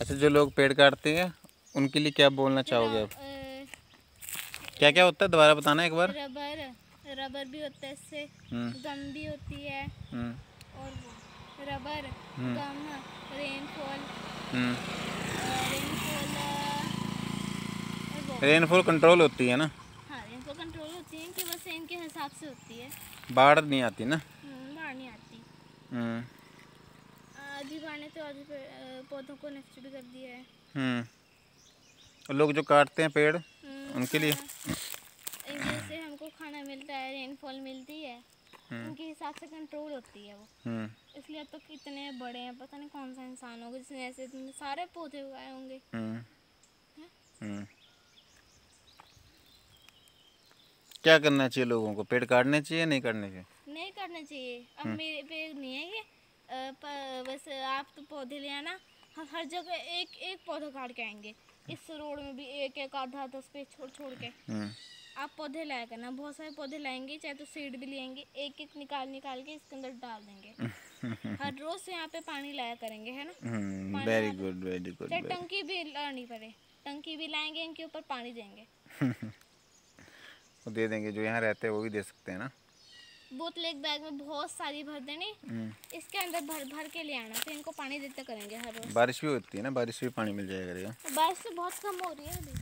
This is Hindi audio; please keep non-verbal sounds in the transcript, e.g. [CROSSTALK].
अच्छा जो लोग पेड़ काटते हैं उनके लिए क्या बोलना चाहोगे आप? क्या क्या होता है? दोबारा बताना एक बार। रबर रबर भी होता है इससे। हम्म, गम भी होती है। हम्म, और रबर हम्म। Gum rainfall. Rainfall rainfall control होती है ना? हाँ रेनफॉल कंट्रोल होती है कि बस इनके हिसाब से होती है। बाढ़ नहीं आती ना? बाढ़ नहीं आती। हम्म, आधी बाढ़ ने तो आधे पौधों को नष्ट भी कर दिया है। हम्म। लोग जो काटते हैं पेड़ हम्म, उनके लिए। से हमको खाना मिलता है रेनफॉल मिलती है। हम्म। उनके हिसाब से कंट्रोल होती है वो। हम्म, इसलिए तो कितने बड़े हैं पता नहीं कौन सा इंसान होगा जिसने ऐसे सारे पौधे उगाए होंगे। हम्म। क्या करना चाहिए लोगों को? पेड़ काटने चाहिए नहीं काटने चाहिए? नहीं करना चाहिए। अब। मेरे पे नहीं है ये। बस आप तो पौधे ले आना। हम हर जगह एक एक पौधा काट के आएँगे। इस रोड में भी एक एक आधा दस पे छोड़ छोड़ के। हम्म, आप पौधे लाया करना। बहुत सारे पौधे लाएँगे चाहे तो सीड भी लेंगे। एक एक निकाल निकाल के इसके अंदर डाल देंगे। [LAUGHS] हर रोज से यहाँ पे पानी लाया करेंगे है ना? वेरी गुड वेरी गुड चाहे टंकी भी लानी पड़े। टंकी भी लाएँगे इनके ऊपर पानी देंगे। [LAUGHS] दे देंगे जो यहाँ रहते हैं वो भी दे सकते हैं ना? बोतल एक बैग में बहुत सारी भर देनी। हम्म, इसके अंदर भर भर के ले आना फिर इनको पानी देते करेंगे हर रोज। बारिश भी होती है ना बारिश भी पानी मिल जाएगा बारिश तो बहुत कम हो रही है अभी।